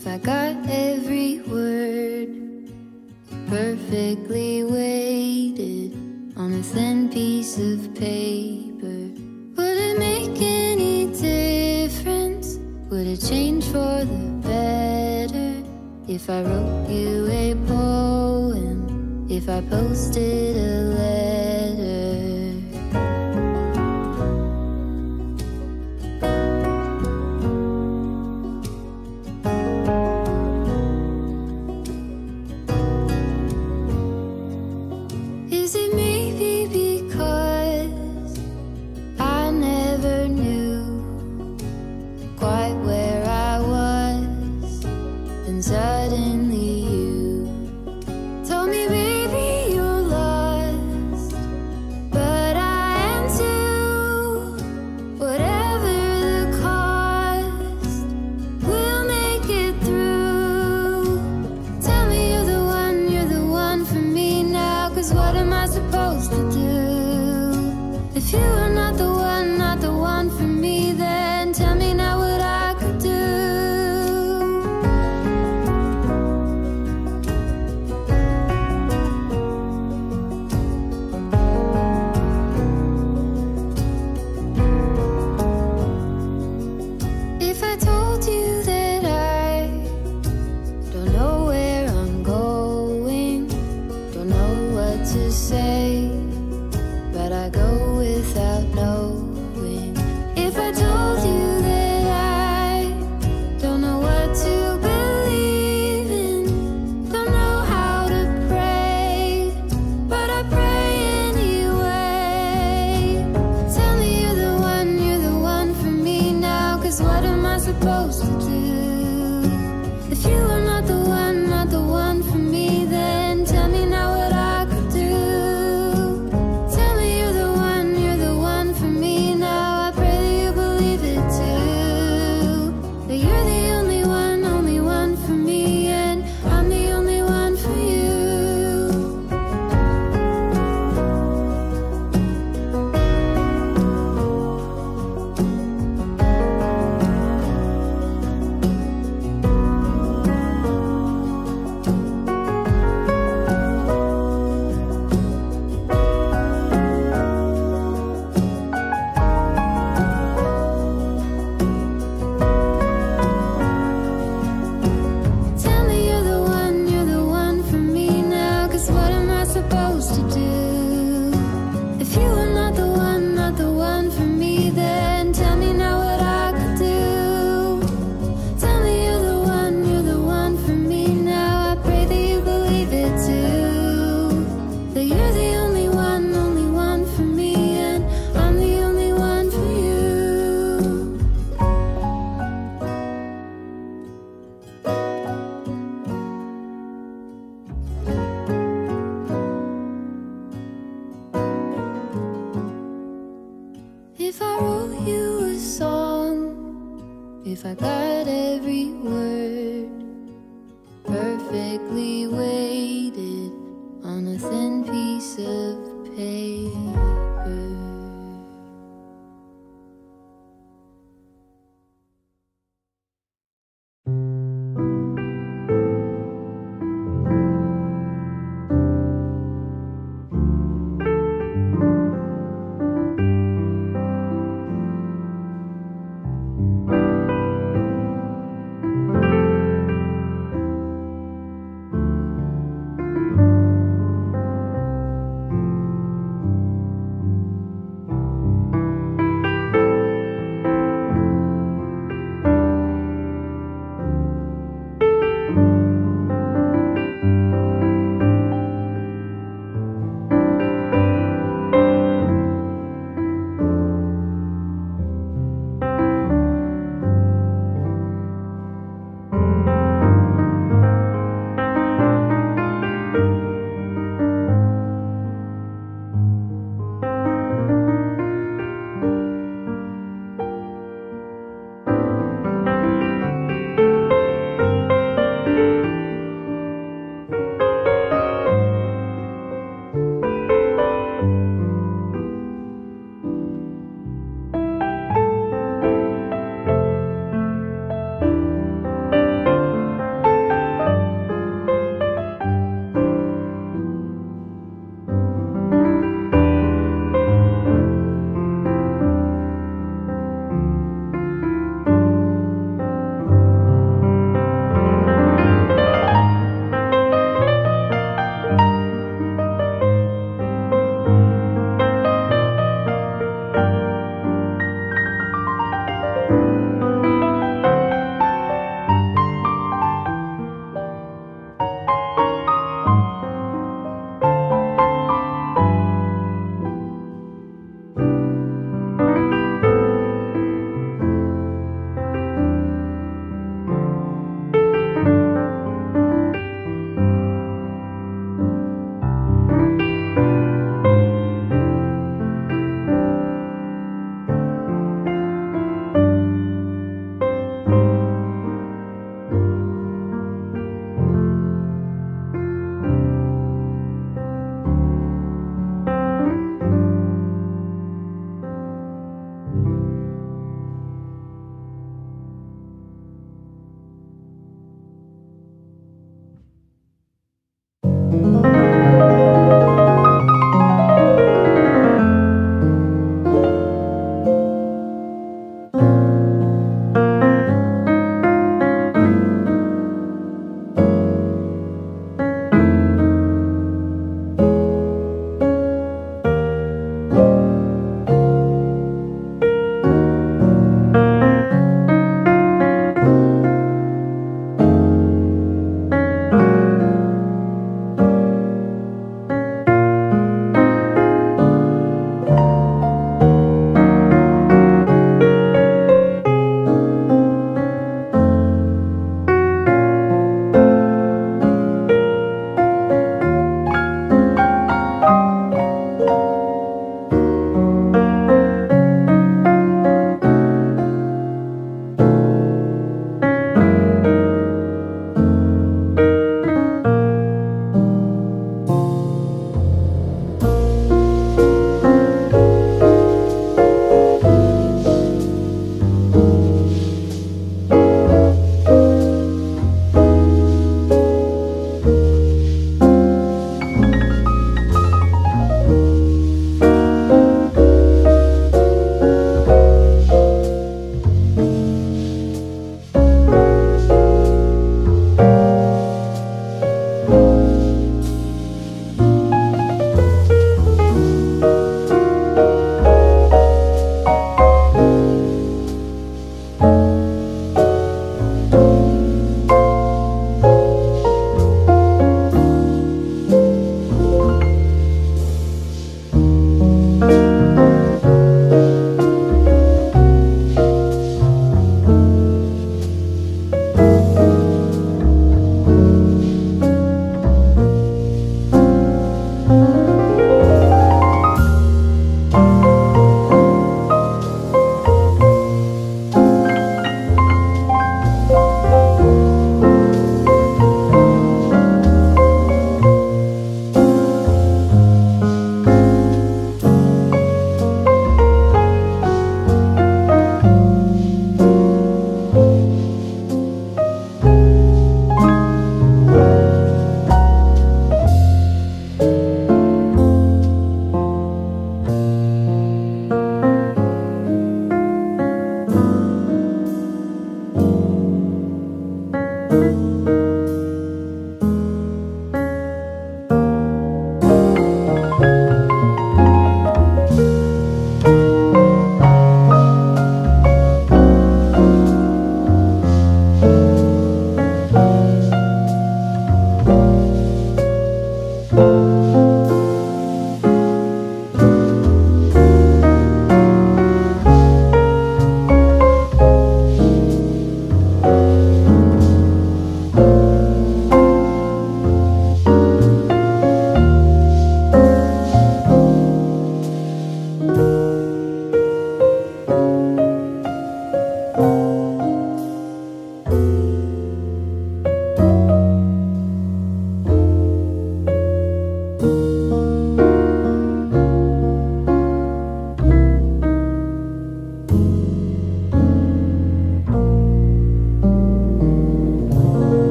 if I got every word perfectly weighted on a thin piece of paper? Would it make any difference? Would it change for the better if I wrote you a poem? If I posted a letter? suddenly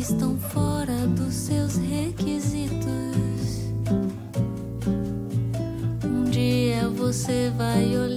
estão fora dos seus requisitos. Um dia você vai olhar.